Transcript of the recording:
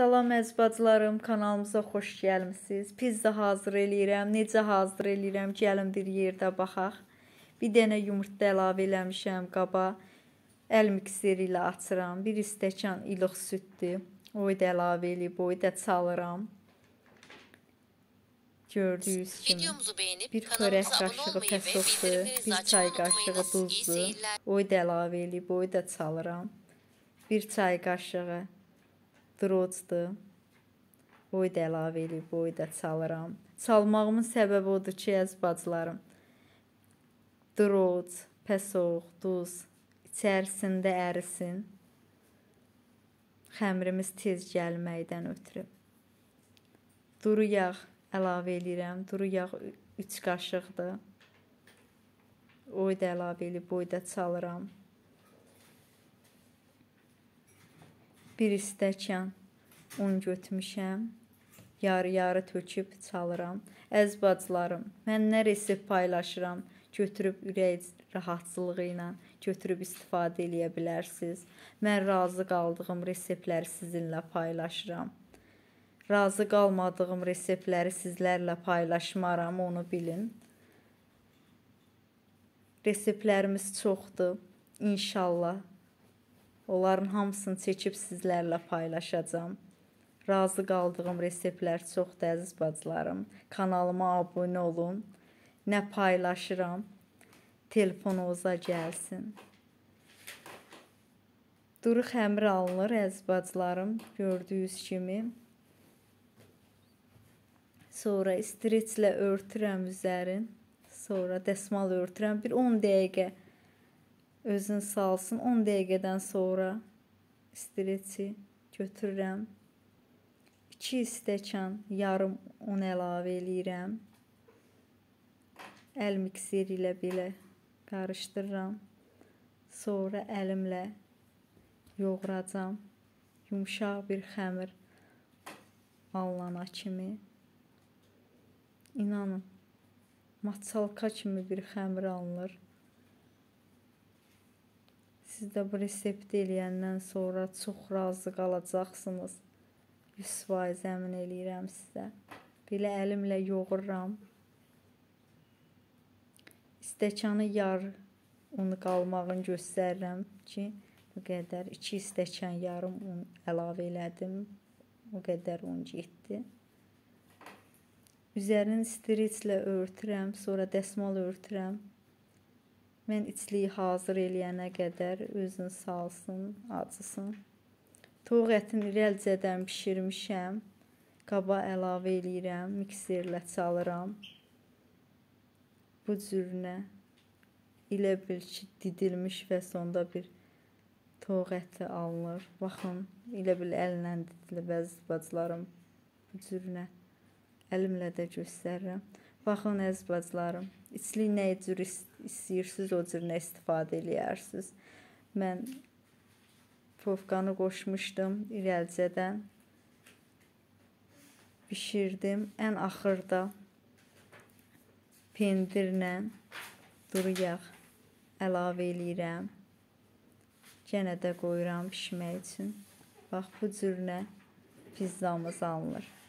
Salam əziz bacılarım, kanalımıza xoş gəlmisiniz. Pizza hazır eləyirəm. Necə hazır eləyirəm? Gəlin bir yerdə baxaq. Bir dənə yumurta əlavə eləmişəm qaba. Əl mikseri ilə açıram. Bir stəkan ilıq süddür. Oyu da əlavə eləyib, oyu da çalıram. Gördüyünüz kimi bir xörək qaşığı bildirimlerinizi bir çay qaşığı duzdur. Oyu da əlavə eləyib, oyu da çalıram. Bir çay qaşığı drocdur. Oyu da əlavə eləyib, oyu da çalıram. Çalmağımın səbəbi odur ki, əziz bacılarım, droc, pesok, duz içərisində ərisin. Xəmirimiz tez gəlməkdən ötürü. Duru yağ əlavə eləyirəm. Duru yağ 3 qaşıqdır. Oyu da əlavə eləyib, oyu da çalıram. Bir stəkan un götürmüşəm. Yarı-yarı töküb çalıram. Əziz bacılarım, mən nə resept paylaşıram, götürüb ürək rahatçılığı ilə götürüb istifadə eləyə bilərsiniz. Mən razı qaldığım reseptləri sizinlə paylaşıram. Razı qalmadığım reseptləri sizlərlə paylaşmaram, onu bilin. Reseptlərimiz çoxdur. İnşallah onların hamısını çəkib sizlərlə paylaşacağam. Razı qaldığım reseptlər çoxdur əziz bacılarım. Kanalıma abunə olun. Nə paylaşıram, telefonunuza gəlsin. Duru xəmir alınır əziz bacılarım, gördüyünüz kimi. Sonra streçlə örtürəm üzərin. Sonra dəsmal örtürəm. Bir 10 dəqiqə özün salsın. 10 dəqiqədən sonra streçi götürürəm. 2 stəkan yarım un əlavə eləyirəm. Əl mikseri ilə belə qarışdırıram. Sonra əlimlə yoğuracam. Yumşaq bir xəmir alınana kimi. İnanın, maçalka kimi bir xəmir alınır. Siz də bu resepti eləyəndən sonra çox razı qalacaqsınız. 100% əmin eləyirəm sizə. Belə əlimlə yoğururam. Stəkanı yar unu qalmağını göstərirəm ki, bu qədər 2 stəkan yarım un əlavə elədim. O qədər un getdi. Üzərini streçlə örtürəm, sonra dəsmal örtürəm. Mən içliyi hazır eləyənə qədər özün salsın, acısın. Toyuq ətini irəlcədən bişirmişəm. Qaba əlavə eləyirəm, mikserlə çalıram. Bu cürünə elə bil ki, didilmiş və sonda bir toyuq əti alınır. Baxın, elə bil əllə didilib əziz bacılarım. Bu cürünə əlimlə də göstərirəm. Baxın əziz bacılarım, içli nə cür istəyirsiniz, o cür nə istifadə eləyərsiniz. Mən Pofkanı qoşmuşdum irəlcədən. Bişirdim. Ən axırda pendirlə duru yağ əlavə eləyirəm. Yenə də qoyuram bişmək üçün. Bax bu cürünə pizzamız alınır.